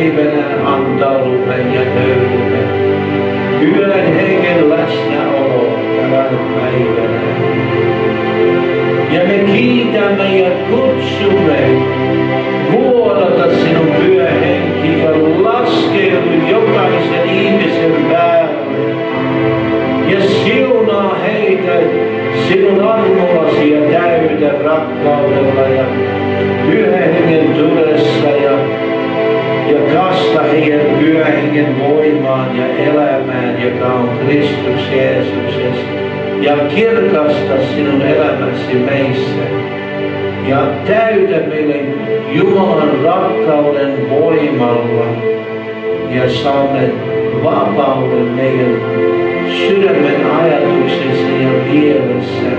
päivänä antaudut ja töille. Hyvän hengen läsnäolo tämän päivänä. Ja me kiitämme ja kutsumme vuodata sinun pyöhenki ja laskeudu jokaisen ihmisen päälle. Ja siunaa heitä sinun armoasi ja täytä rakkaudella. Kristus Jeesuksessa ja kirkasta sinun elämäsi meissä. Ja täytä meille Jumalan rakkauden voimalla ja saamme vapauden meidän sydämen ajatuksessa ja mielessä,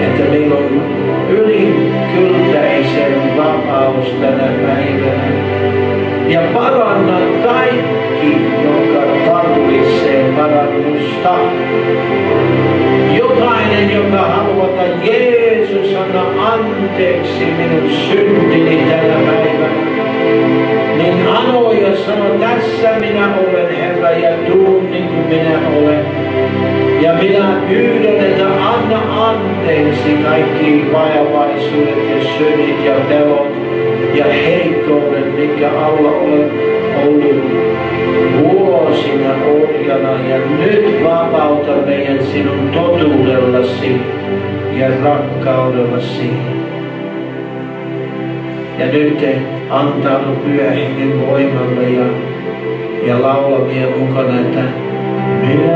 että meillä on ylikyltäisen vapaus tänä päivänä. Ja paranna parannusta. Jokainen, joka haluaa, Jeesus anna anteeksi minun syntini tänä päivänä niin ano ja sano, tässä minä olen Herra ja tuun niin kuin minä olen. Ja minä pyydän, että anna anteeksi kaikki vajavaisuudet ja synnit ja pelot ja heikkouden, mikä alla olen ollut totuudellasi ja rakkaudellasi. Ja nyt te antaudu pyhä hengen voimalle ja, ja laulamia mukana, että minä